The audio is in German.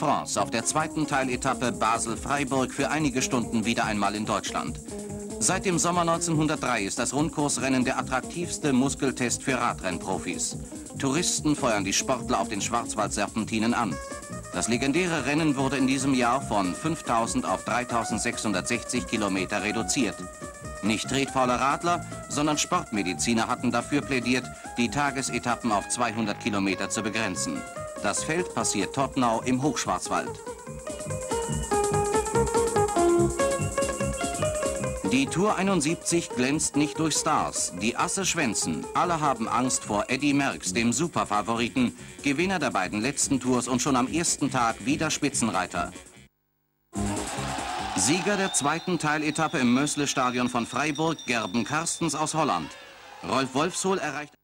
France auf der zweiten Teiletappe Basel-Freiburg für einige Stunden wieder einmal in Deutschland. Seit dem Sommer 1903 ist das Rundkursrennen der attraktivste Muskeltest für Radrennprofis. Touristen feuern die Sportler auf den Schwarzwaldserpentinen an. Das legendäre Rennen wurde in diesem Jahr von 5000 auf 3660 Kilometer reduziert. Nicht tretfaule Radler, sondern Sportmediziner hatten dafür plädiert, die Tagesetappen auf 200 Kilometer zu begrenzen. Das Feld passiert Tottenau im Hochschwarzwald. Die Tour 71 glänzt nicht durch Stars. Die Asse schwänzen. Alle haben Angst vor Eddie Merckx, dem Superfavoriten, Gewinner der beiden letzten Tours und schon am ersten Tag wieder Spitzenreiter. Sieger der zweiten Teiletappe im Mösle-Stadion von Freiburg, Gerben Karstens aus Holland. Rolf Wolfsohl erreicht...